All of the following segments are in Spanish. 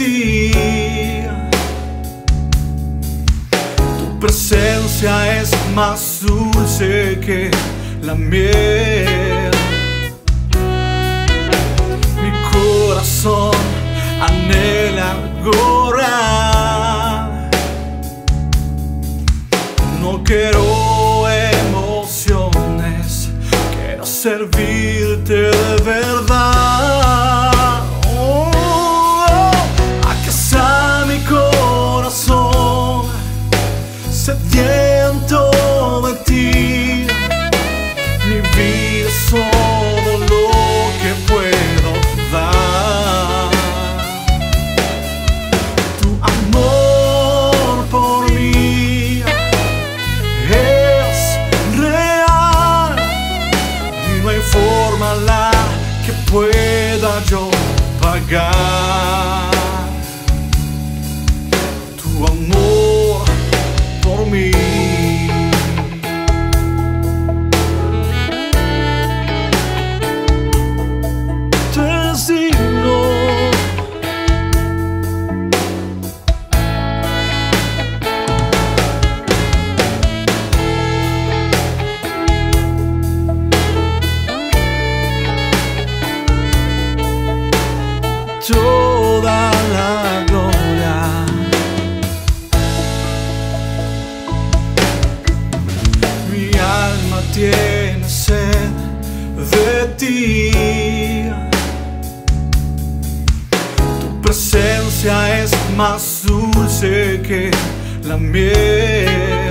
Tu presencia es más dulce que la miel. Mi corazón anhela ahora. No quiero emociones, quiero servirte pagar. Tu amor más dulce que la miel.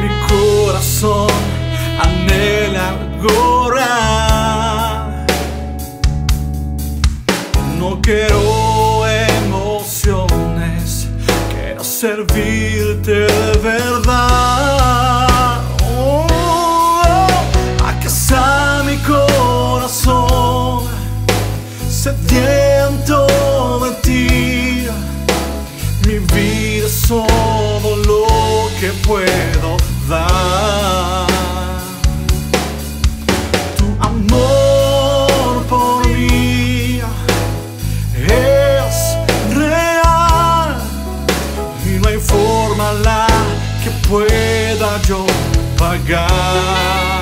Mi corazón anhela ahora. No quiero emociones, quiero servirte de verdad. Puedo dar. Tu amor por mí es real y no hay forma la que pueda yo pagar.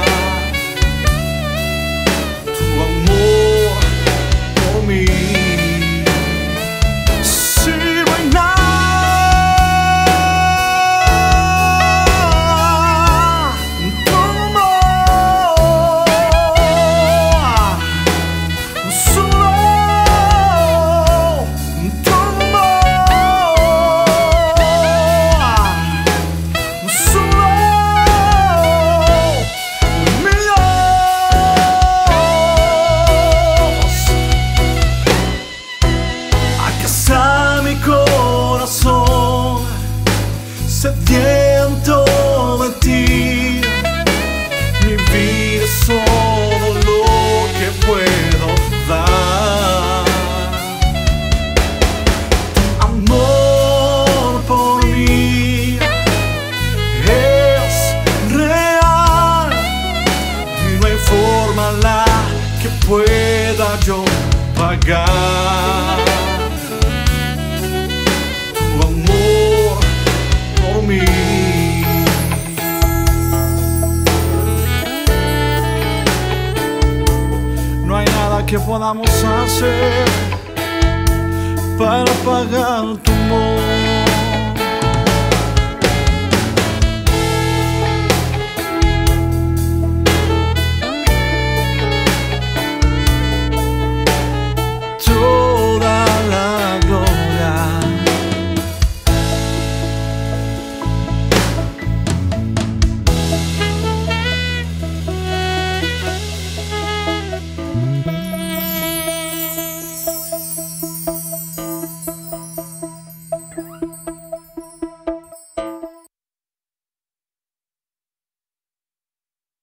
Sediento de ti. Mi vida es todo lo que puedo dar. Amor por mí es real y no hay forma la que pueda yo pagar. Que podamos hacer para pagar tu amor.